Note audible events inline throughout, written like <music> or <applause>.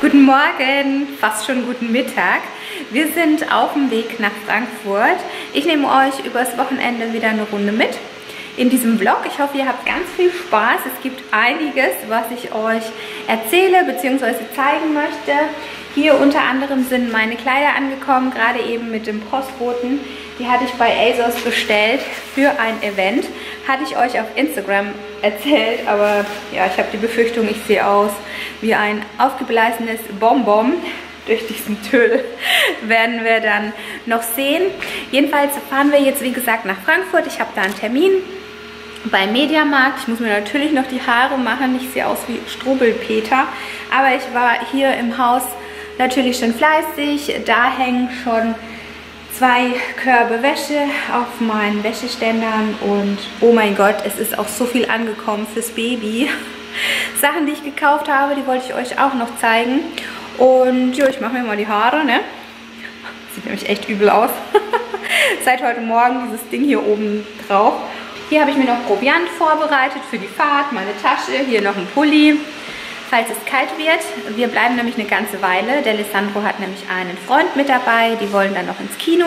Guten Morgen, fast schon guten Mittag. Wir sind auf dem Weg nach Frankfurt. Ich nehme euch übers Wochenende wieder eine Runde mit in diesem Vlog. Ich hoffe, ihr habt ganz viel Spaß. Es gibt einiges, was ich euch erzähle bzw. zeigen möchte. Hier unter anderem sind meine Kleider angekommen, gerade eben mit dem Postboten. Die hatte ich bei ASOS bestellt für ein Event. Hatte ich euch auf Instagram erzählt, aber ja, ich habe die Befürchtung, ich sehe aus wie ein aufgeblasenes Bonbon durch diesen Tüll <laughs> werden wir dann noch sehen. Jedenfalls fahren wir jetzt, wie gesagt, nach Frankfurt. Ich habe da einen Termin beim Mediamarkt. Ich muss mir natürlich noch die Haare machen. Ich sehe aus wie Strubelpeter. Aber ich war hier im Haus natürlich schon fleißig. Da hängen schon zwei Körbe Wäsche auf meinen Wäscheständern. Und oh mein Gott, es ist auch so viel angekommen fürs Baby. <laughs> Sachen, die ich gekauft habe, die wollte ich euch auch noch zeigen. Und ja, ich mache mir mal die Haare, ne? Sieht nämlich echt übel aus. <laughs> Seit heute Morgen dieses Ding hier oben drauf. Hier habe ich mir noch Proviant vorbereitet für die Fahrt, meine Tasche, hier noch ein Pulli, falls es kalt wird. Wir bleiben nämlich eine ganze Weile. Der Alessandro hat nämlich einen Freund mit dabei, die wollen dann noch ins Kino.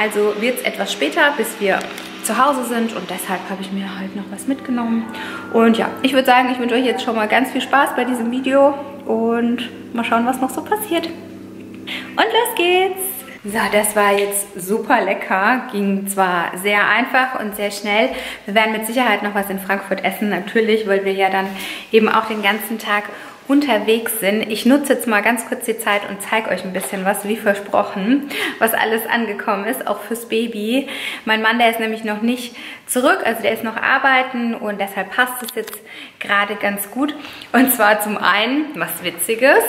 Also wird es etwas später, bis wir zu Hause sind und deshalb habe ich mir halt noch was mitgenommen. Und ja, ich würde sagen, ich wünsche euch jetzt schon mal ganz viel Spaß bei diesem Video und mal schauen, was noch so passiert. Und los geht's! So, das war jetzt super lecker. Ging zwar sehr einfach und sehr schnell. Wir werden mit Sicherheit noch was in Frankfurt essen, natürlich, weil wir ja dann eben auch den ganzen Tag unterwegs sind. Ich nutze jetzt mal ganz kurz die Zeit und zeige euch ein bisschen was, wie versprochen, was alles angekommen ist, auch fürs Baby. Mein Mann, der ist nämlich noch nicht zurück, also der ist noch arbeiten und deshalb passt es jetzt gerade ganz gut. Und zwar zum einen was Witziges.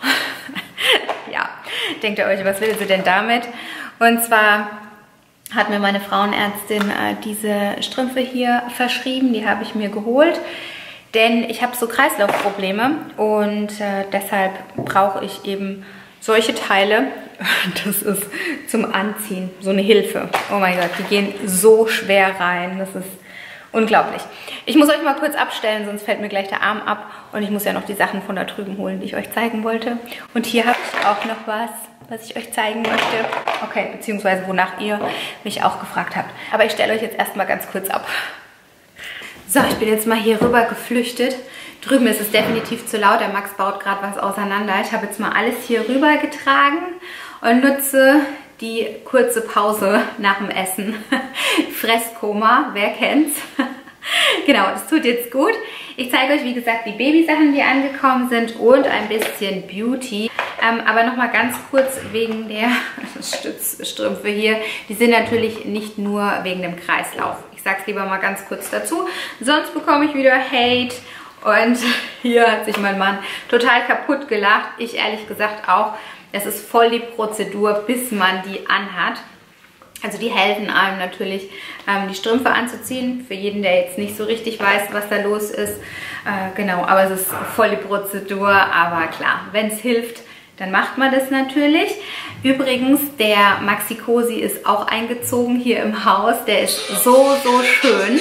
<laughs> denkt ihr euch, was will sie denn damit? Und zwar hat mir meine Frauenärztin äh, diese Strümpfe hier verschrieben, die habe ich mir geholt. Denn ich habe so Kreislaufprobleme und äh, deshalb brauche ich eben solche Teile. <laughs> Das ist zum Anziehen, so eine Hilfe. Oh mein Gott, die gehen so schwer rein. Das ist unglaublich. Ich muss euch mal kurz abstellen, sonst fällt mir gleich der Arm ab. Und ich muss ja noch die Sachen von da drüben holen, die ich euch zeigen wollte. Und hier habe ich auch noch was, was ich euch zeigen möchte. Okay, beziehungsweise wonach ihr mich auch gefragt habt. Aber ich stelle euch jetzt erstmal ganz kurz ab. So, ich bin jetzt mal hier rüber geflüchtet. Drüben ist es definitiv zu laut. Der Max baut gerade was auseinander. Ich habe jetzt mal alles hier rüber getragen und nutze die kurze Pause nach dem Essen. <laughs> Fresskoma, wer kennt's? <laughs> genau, das tut jetzt gut. Ich zeige euch, wie gesagt, die Babysachen, die angekommen sind und ein bisschen Beauty. Ähm, aber nochmal ganz kurz wegen der <laughs> Stützstrümpfe hier. Die sind natürlich nicht nur wegen dem Kreislauf. Ich sage es lieber mal ganz kurz dazu. Sonst bekomme ich wieder Hate. Und <laughs> hier hat sich mein Mann total kaputt gelacht. Ich ehrlich gesagt auch. Es ist voll die Prozedur, bis man die anhat. Also die helfen einem natürlich, ähm, die Strümpfe anzuziehen. Für jeden, der jetzt nicht so richtig weiß, was da los ist. Äh, genau, aber es ist voll die Prozedur. Aber klar, wenn es hilft, dann macht man das natürlich. Übrigens, der Maxi Cosi ist auch eingezogen hier im Haus. Der ist so, so schön.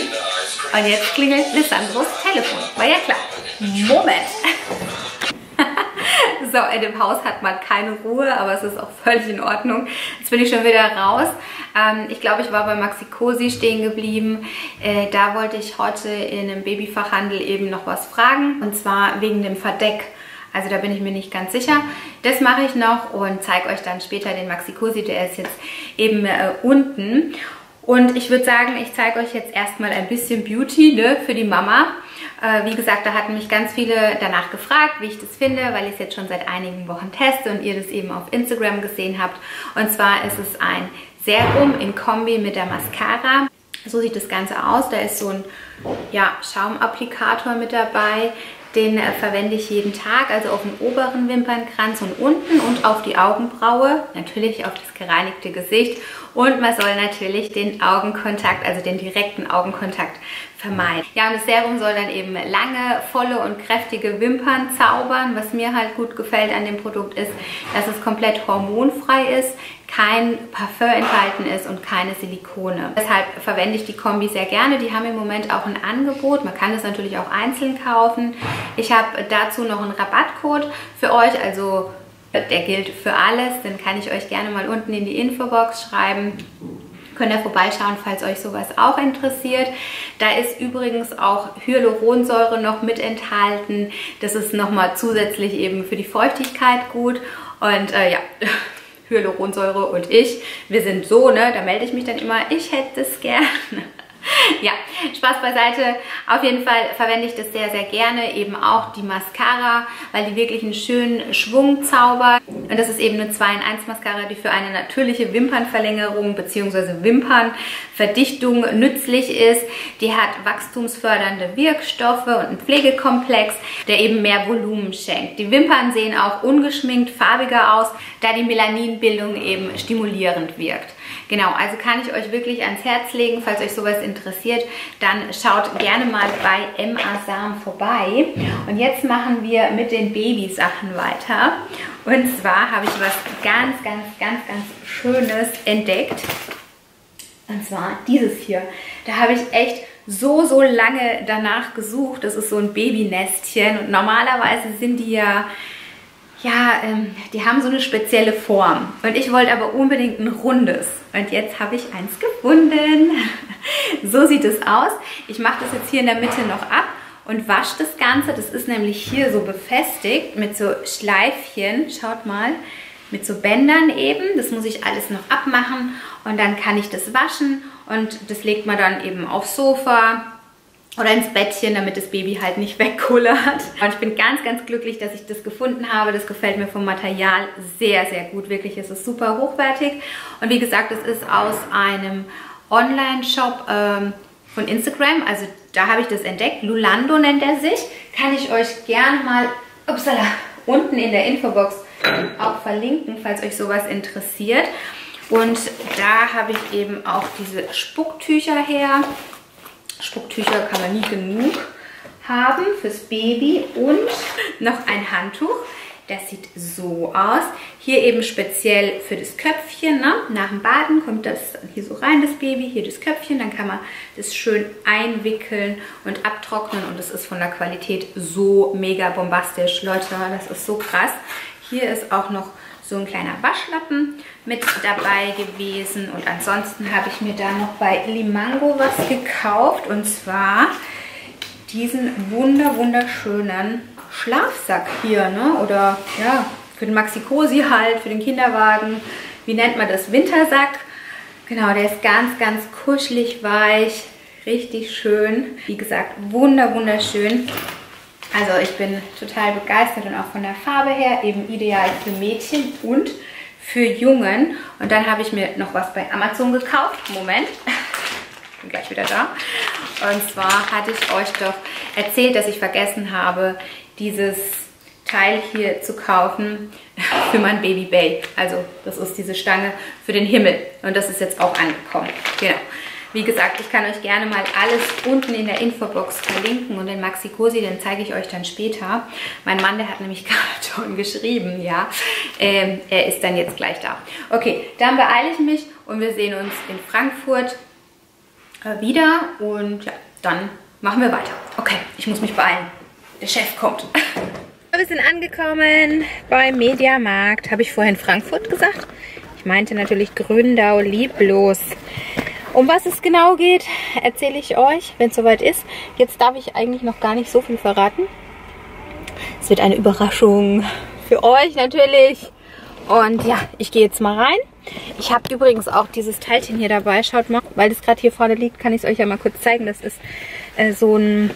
Und jetzt klingelt Lissandros Telefon. War ja klar. Moment. So, in dem Haus hat man keine Ruhe, aber es ist auch völlig in Ordnung. Jetzt bin ich schon wieder raus. Ähm, ich glaube, ich war bei Maxi Cosi stehen geblieben. Äh, da wollte ich heute in einem Babyfachhandel eben noch was fragen. Und zwar wegen dem Verdeck. Also da bin ich mir nicht ganz sicher. Das mache ich noch und zeige euch dann später den Maxi Cosi. Der ist jetzt eben äh, unten. Und ich würde sagen, ich zeige euch jetzt erstmal ein bisschen Beauty ne, für die Mama. Äh, wie gesagt, da hatten mich ganz viele danach gefragt, wie ich das finde, weil ich es jetzt schon seit einigen Wochen teste und ihr das eben auf Instagram gesehen habt. Und zwar ist es ein Serum in Kombi mit der Mascara. So sieht das Ganze aus. Da ist so ein ja, Schaumapplikator mit dabei. Den äh, verwende ich jeden Tag, also auf den oberen Wimpernkranz und unten und auf die Augenbraue, natürlich auf das gereinigte Gesicht und man soll natürlich den Augenkontakt, also den direkten Augenkontakt vermeiden. Ja, und das Serum soll dann eben lange, volle und kräftige Wimpern zaubern. Was mir halt gut gefällt an dem Produkt ist, dass es komplett hormonfrei ist, kein Parfum enthalten ist und keine Silikone. Deshalb verwende ich die Kombi sehr gerne. Die haben im Moment auch ein Angebot. Man kann es natürlich auch einzeln kaufen. Ich habe dazu noch einen Rabattcode für euch, also der gilt für alles. Den kann ich euch gerne mal unten in die Infobox schreiben. Könnt ihr vorbeischauen, falls euch sowas auch interessiert. Da ist übrigens auch Hyaluronsäure noch mit enthalten. Das ist nochmal zusätzlich eben für die Feuchtigkeit gut. Und äh, ja, <laughs> Hyaluronsäure und ich, wir sind so, ne, da melde ich mich dann immer, ich hätte es gerne ja, Spaß beiseite. Auf jeden Fall verwende ich das sehr, sehr gerne. Eben auch die Mascara, weil die wirklich einen schönen Schwung zaubert. Und das ist eben eine 2 in 1 Mascara, die für eine natürliche Wimpernverlängerung bzw. Wimpernverdichtung nützlich ist. Die hat wachstumsfördernde Wirkstoffe und einen Pflegekomplex, der eben mehr Volumen schenkt. Die Wimpern sehen auch ungeschminkt farbiger aus, da die Melaninbildung eben stimulierend wirkt. Genau, also kann ich euch wirklich ans Herz legen, falls euch sowas interessiert, dann schaut gerne mal bei M. Asam vorbei. Und jetzt machen wir mit den Babysachen weiter. Und zwar habe ich was ganz, ganz, ganz, ganz Schönes entdeckt. Und zwar dieses hier. Da habe ich echt so, so lange danach gesucht. Das ist so ein Babynestchen und normalerweise sind die ja ja, ähm, die haben so eine spezielle Form. Und ich wollte aber unbedingt ein rundes. Und jetzt habe ich eins gefunden. <laughs> so sieht es aus. Ich mache das jetzt hier in der Mitte noch ab und wasche das Ganze. Das ist nämlich hier so befestigt mit so Schleifchen. Schaut mal, mit so Bändern eben. Das muss ich alles noch abmachen und dann kann ich das waschen und das legt man dann eben aufs Sofa oder ins Bettchen, damit das Baby halt nicht wegkullert. Und ich bin ganz, ganz glücklich, dass ich das gefunden habe. Das gefällt mir vom Material sehr, sehr gut. Wirklich, es ist super hochwertig. Und wie gesagt, es ist aus einem Online-Shop ähm, von Instagram. Also da habe ich das entdeckt. Lulando nennt er sich. Kann ich euch gerne mal upsala, unten in der Infobox auch verlinken, falls euch sowas interessiert. Und da habe ich eben auch diese Spucktücher her. Spucktücher kann man nie genug haben fürs Baby und noch ein Handtuch. Das sieht so aus. Hier eben speziell für das Köpfchen. Ne? Nach dem Baden kommt das hier so rein, das Baby. Hier das Köpfchen. Dann kann man das schön einwickeln und abtrocknen. Und es ist von der Qualität so mega bombastisch. Leute, das ist so krass. Hier ist auch noch so ein kleiner Waschlappen mit dabei gewesen. Und ansonsten habe ich mir da noch bei Limango was gekauft. Und zwar diesen wunder wunderschönen Schlafsack hier. Ne? Oder ja, für den Maxi-Cosi halt, für den Kinderwagen. Wie nennt man das? Wintersack. Genau, der ist ganz, ganz kuschelig weich. Richtig schön. Wie gesagt, wunder, wunderschön. Also ich bin total begeistert und auch von der Farbe her eben ideal für Mädchen und für Jungen. Und dann habe ich mir noch was bei Amazon gekauft. Moment, bin gleich wieder da. Und zwar hatte ich euch doch erzählt, dass ich vergessen habe, dieses Teil hier zu kaufen <laughs> für mein Baby Bay. Also das ist diese Stange für den Himmel. Und das ist jetzt auch angekommen. Genau. Wie gesagt, ich kann euch gerne mal alles unten in der Infobox verlinken und den Maxi Cosi, den zeige ich euch dann später. Mein Mann, der hat nämlich <laughs> gerade schon geschrieben, ja. Ähm, er ist dann jetzt gleich da. Okay, dann beeile ich mich und wir sehen uns in Frankfurt äh, wieder und ja, dann machen wir weiter. Okay, ich muss mich beeilen. Der Chef kommt. Wir sind angekommen beim Mediamarkt. Habe ich vorhin Frankfurt gesagt? Ich meinte natürlich Gründau lieblos. Um was es genau geht, erzähle ich euch, wenn es soweit ist. Jetzt darf ich eigentlich noch gar nicht so viel verraten. Es wird eine Überraschung für euch natürlich. Und ja, ich gehe jetzt mal rein. Ich habe übrigens auch dieses Teilchen hier dabei. Schaut mal, weil das gerade hier vorne liegt, kann ich es euch ja mal kurz zeigen. Das ist äh, so ein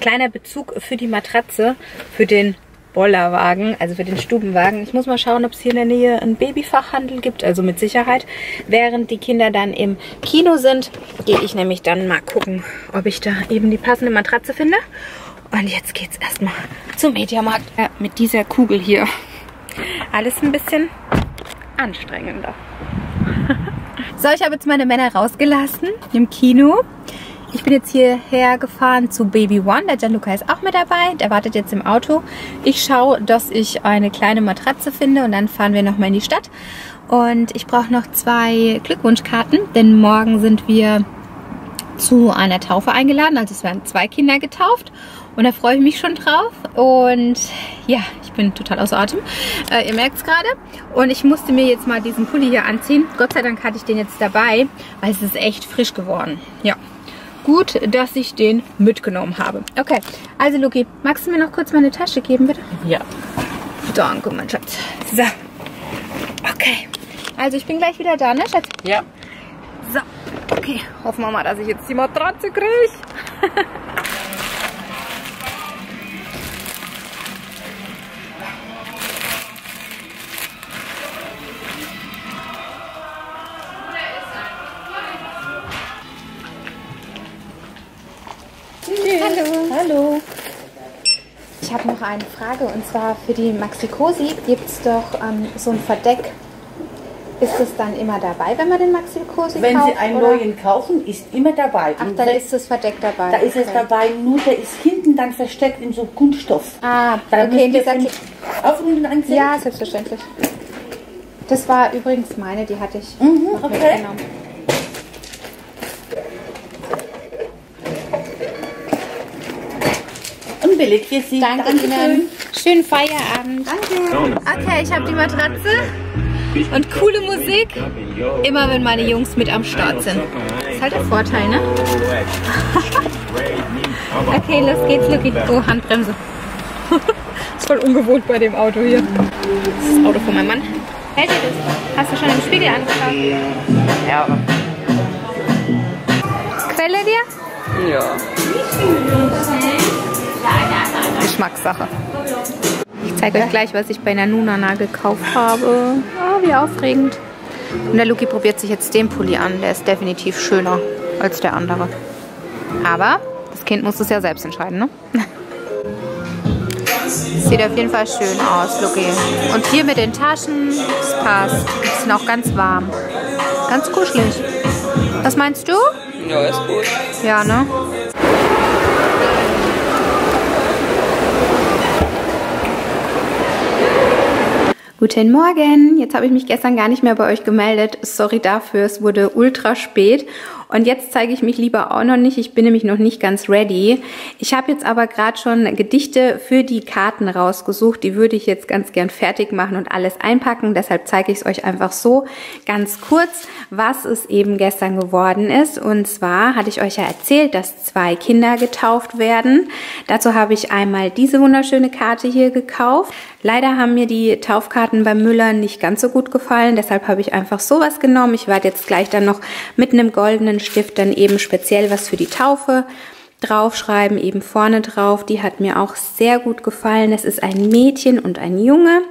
kleiner Bezug für die Matratze, für den Bollerwagen, also für den Stubenwagen. Ich muss mal schauen, ob es hier in der Nähe einen Babyfachhandel gibt, also mit Sicherheit. Während die Kinder dann im Kino sind, gehe ich nämlich dann mal gucken, ob ich da eben die passende Matratze finde. Und jetzt geht's erstmal zum Mediamarkt äh, mit dieser Kugel hier. Alles ein bisschen anstrengender. <laughs> so, ich habe jetzt meine Männer rausgelassen im Kino. Ich bin jetzt hierher gefahren zu Baby One. Der Gianluca ist auch mit dabei. Der wartet jetzt im Auto. Ich schaue, dass ich eine kleine Matratze finde und dann fahren wir nochmal in die Stadt. Und ich brauche noch zwei Glückwunschkarten, denn morgen sind wir zu einer Taufe eingeladen. Also es werden zwei Kinder getauft. Und da freue ich mich schon drauf. Und ja, ich bin total außer Atem. Äh, ihr merkt es gerade. Und ich musste mir jetzt mal diesen Pulli hier anziehen. Gott sei Dank hatte ich den jetzt dabei, weil es ist echt frisch geworden. Ja, gut, dass ich den mitgenommen habe. Okay, also Luki, magst du mir noch kurz meine Tasche geben, bitte? Ja. Danke, mein Schatz. So, okay. Also ich bin gleich wieder da, ne, Schatz? Ja. So, okay. Hoffen wir mal, dass ich jetzt die Matratze kriege. <laughs> Hallo. Hallo. Ich habe noch eine Frage und zwar für die Maxi-Cosi gibt es doch ähm, so ein Verdeck. Ist es dann immer dabei, wenn man den Maxi-Cosi Wenn kauft? Sie einen oder? neuen kaufen, ist immer dabei. Ach, dann wenn- ist das Verdeck dabei. da ist es Okay. dabei, nur der ist hinten dann versteckt in so Kunststoff. Ah, Da okay, in dieser Aufrunden ansehen. Ja, selbstverständlich. Das war übrigens meine, die hatte ich Mhm, okay. mitgenommen. Unbillig für Sie. Danke Ihnen. Schönen Feierabend. Danke. Okay, ich habe die Matratze und coole Musik. Immer wenn meine Jungs mit am Start sind. Das ist halt der Vorteil, ne? <laughs> okay, los geht's, Lucky. Oh, Handbremse. <laughs> ist voll ungewohnt bei dem Auto hier. Das ist das Auto von meinem Mann. Dir das? Hast du schon im Spiegel angeschaut? Ja. Quelle dir? Ja. Geschmackssache. Ich zeige euch gleich, was ich bei Nanunana gekauft habe. Ah, wie aufregend. Und der Luki probiert sich jetzt den Pulli an. Der ist definitiv schöner als der andere. Aber das Kind muss es ja selbst entscheiden, ne? <laughs> Sieht auf jeden Fall schön aus, Luki. Und hier mit den Taschen, das passt. Die sind auch ganz warm. Ganz kuschelig. Was meinst du? Ja, ist gut. Ja, ne? Guten Morgen. Jetzt habe ich mich gestern gar nicht mehr bei euch gemeldet. Sorry dafür, es wurde ultra spät. Und jetzt zeige ich mich lieber auch noch nicht. Ich bin nämlich noch nicht ganz ready. Ich habe jetzt aber gerade schon Gedichte für die Karten rausgesucht. Die würde ich jetzt ganz gern fertig machen und alles einpacken. Deshalb zeige ich es euch einfach so ganz kurz, was es eben gestern geworden ist. Und zwar hatte ich euch ja erzählt, dass zwei Kinder getauft werden. Dazu habe ich einmal diese wunderschöne Karte hier gekauft. Leider haben mir die Taufkarten beim Müller nicht ganz so gut gefallen. Deshalb habe ich einfach sowas genommen. Ich werde jetzt gleich dann noch mit einem goldenen Stift dann eben speziell was für die Taufe draufschreiben, eben vorne drauf. Die hat mir auch sehr gut gefallen. Es ist ein Mädchen und ein Junge.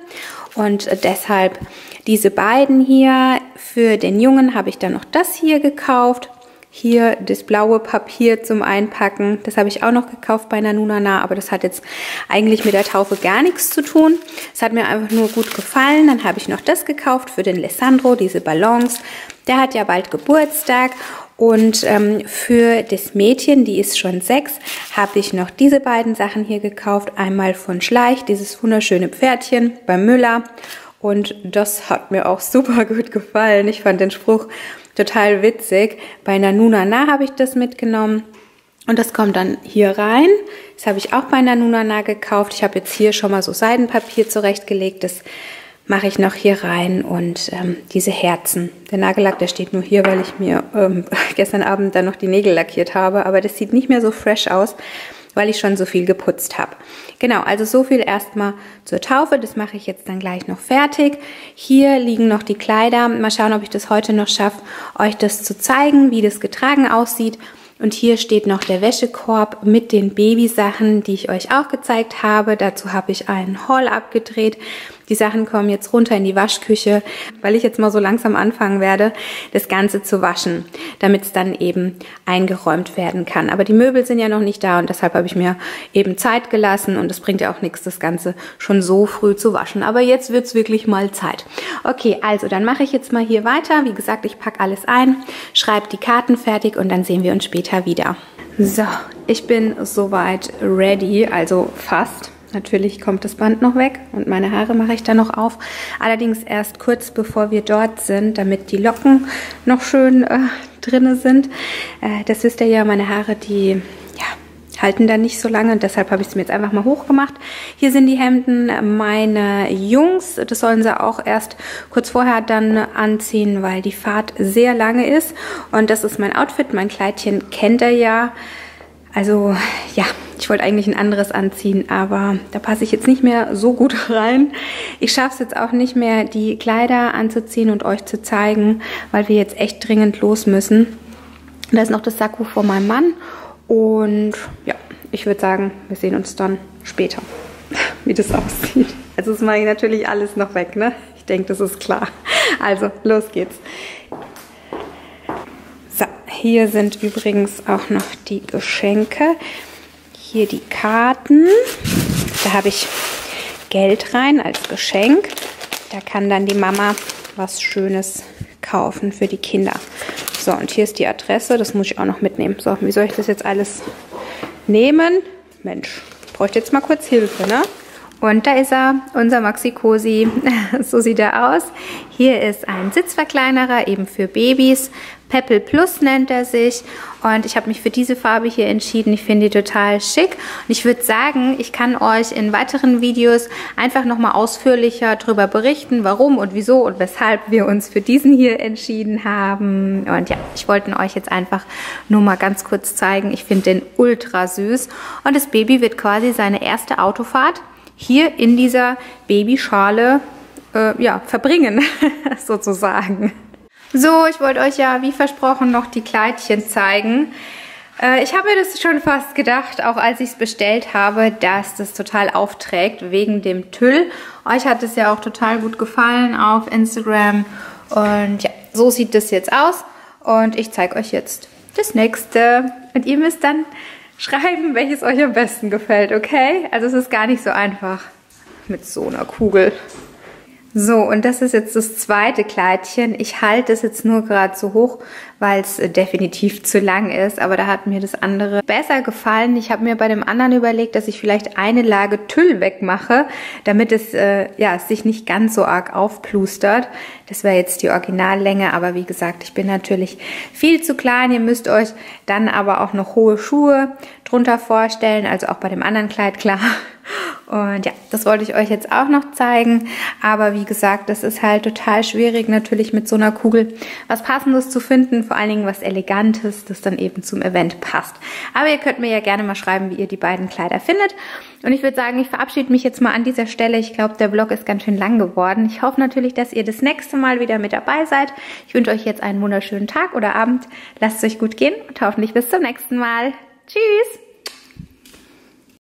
Und deshalb diese beiden hier. Für den Jungen habe ich dann noch das hier gekauft. Hier das blaue Papier zum Einpacken. Das habe ich auch noch gekauft bei Nanunana, aber das hat jetzt eigentlich mit der Taufe gar nichts zu tun. Es hat mir einfach nur gut gefallen. Dann habe ich noch das gekauft für den Alessandro, diese Ballons. Der hat ja bald Geburtstag. Und ähm, für das Mädchen, die ist schon sechs, habe ich noch diese beiden Sachen hier gekauft. Einmal von Schleich, dieses wunderschöne Pferdchen bei Müller. Und das hat mir auch super gut gefallen. Ich fand den Spruch total witzig. Bei Nanunana habe ich das mitgenommen. Und das kommt dann hier rein. Das habe ich auch bei Nanunana gekauft. Ich habe jetzt hier schon mal so Seidenpapier zurechtgelegt. Das mache ich noch hier rein und ähm, diese Herzen. Der Nagellack, der steht nur hier, weil ich mir ähm, <laughs> gestern Abend dann noch die Nägel lackiert habe. Aber das sieht nicht mehr so fresh aus, weil ich schon so viel geputzt habe. Genau, also so viel erstmal zur Taufe. Das mache ich jetzt dann gleich noch fertig. Hier liegen noch die Kleider. Mal schauen, ob ich das heute noch schaffe, euch das zu zeigen, wie das getragen aussieht. Und hier steht noch der Wäschekorb mit den Babysachen, die ich euch auch gezeigt habe. Dazu habe ich einen Haul abgedreht. Die Sachen kommen jetzt runter in die Waschküche, weil ich jetzt mal so langsam anfangen werde, das Ganze zu waschen, damit es dann eben eingeräumt werden kann. Aber die Möbel sind ja noch nicht da und deshalb habe ich mir eben Zeit gelassen und es bringt ja auch nichts, das Ganze schon so früh zu waschen. Aber jetzt wird's wirklich mal Zeit. Okay, also dann mache ich jetzt mal hier weiter. Wie gesagt, ich packe alles ein, schreibe die Karten fertig und dann sehen wir uns später wieder. So, ich bin soweit ready, also fast. Natürlich kommt das Band noch weg und meine Haare mache ich dann noch auf. Allerdings erst kurz bevor wir dort sind, damit die Locken noch schön äh, drinne sind. Äh, das wisst ihr ja, meine Haare, die ja, halten da nicht so lange und deshalb habe ich es mir jetzt einfach mal hochgemacht. Hier sind die Hemden meine Jungs. Das sollen sie auch erst kurz vorher dann anziehen, weil die Fahrt sehr lange ist. Und das ist mein Outfit. Mein Kleidchen kennt er ja. Also ja, ich wollte eigentlich ein anderes anziehen, aber da passe ich jetzt nicht mehr so gut <laughs> rein. Ich schaffe es jetzt auch nicht mehr, die Kleider anzuziehen und euch zu zeigen, weil wir jetzt echt dringend los müssen. Da ist noch das Sakko von meinem Mann und ja, ich würde sagen, wir sehen uns dann später, <laughs> wie das aussieht. Also das mache ich natürlich alles noch weg, ne? Ich denke, das ist klar. Also, los geht's. Hier sind übrigens auch noch die Geschenke. Hier die Karten. Da habe ich Geld rein als Geschenk. Da kann dann die Mama was Schönes kaufen für die Kinder. So, und hier ist die Adresse. Das muss ich auch noch mitnehmen. So, wie soll ich das jetzt alles nehmen? Mensch, bräuchte jetzt mal kurz Hilfe, ne? Und da ist er, unser Maxi Cosi. <laughs> so sieht er aus. Hier ist ein Sitzverkleinerer, eben für Babys. Peppel Plus nennt er sich. Und ich habe mich für diese Farbe hier entschieden. Ich finde die total schick. Und ich würde sagen, ich kann euch in weiteren Videos einfach nochmal ausführlicher darüber berichten, warum und wieso und weshalb wir uns für diesen hier entschieden haben. Und ja, ich wollte euch jetzt einfach nur mal ganz kurz zeigen. Ich finde den ultra süß. Und das Baby wird quasi seine erste Autofahrt hier in dieser Babyschale äh, ja, verbringen, <laughs> sozusagen. So, ich wollte euch ja wie versprochen noch die Kleidchen zeigen. Äh, ich habe mir das schon fast gedacht, auch als ich es bestellt habe, dass das total aufträgt wegen dem Tüll. Euch hat es ja auch total gut gefallen auf Instagram. Und ja, so sieht das jetzt aus. Und ich zeige euch jetzt das nächste. Und ihr müsst dann schreiben, welches euch am besten gefällt, okay? Also es ist gar nicht so einfach mit so einer Kugel. So, und das ist jetzt das zweite Kleidchen. Ich halte es jetzt nur gerade so hoch, weil es äh, definitiv zu lang ist. Aber da hat mir das andere besser gefallen. Ich habe mir bei dem anderen überlegt, dass ich vielleicht eine Lage Tüll wegmache, damit es äh, ja, sich nicht ganz so arg aufplustert. Das wäre jetzt die Originallänge. Aber wie gesagt, ich bin natürlich viel zu klein. Ihr müsst euch dann aber auch noch hohe Schuhe drunter vorstellen. Also auch bei dem anderen Kleid, klar. Und ja, das wollte ich euch jetzt auch noch zeigen. Aber wie gesagt, das ist halt total schwierig, natürlich mit so einer Kugel was Passendes zu finden. Vor allen Dingen was Elegantes, das dann eben zum Event passt. Aber ihr könnt mir ja gerne mal schreiben, wie ihr die beiden Kleider findet. Und ich würde sagen, ich verabschiede mich jetzt mal an dieser Stelle. Ich glaube, der Vlog ist ganz schön lang geworden. Ich hoffe natürlich, dass ihr das nächste Mal wieder mit dabei seid. Ich wünsche euch jetzt einen wunderschönen Tag oder Abend. Lasst es euch gut gehen und hoffentlich bis zum nächsten Mal. Tschüss!